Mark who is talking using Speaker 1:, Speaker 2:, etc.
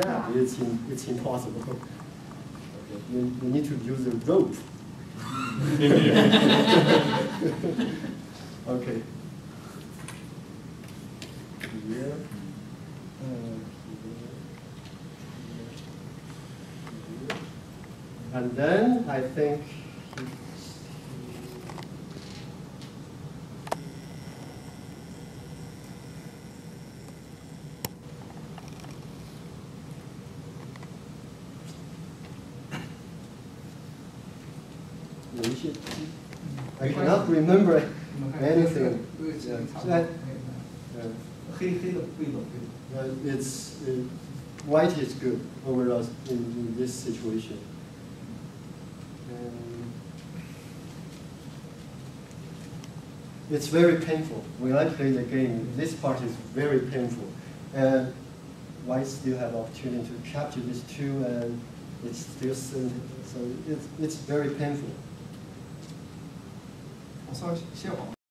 Speaker 1: grab, it's, in, it's impossible. Okay. You, you need to use a rope. okay. Here. Uh, here. Here. And then I think I cannot remember anything. Yeah. Yeah. It's white is good overall in, in this situation. It's very painful. When I play the game, this part is very painful. And white still have opportunity to capture these two, and it's still so it's it's very painful.
Speaker 2: 我稍微歇会儿。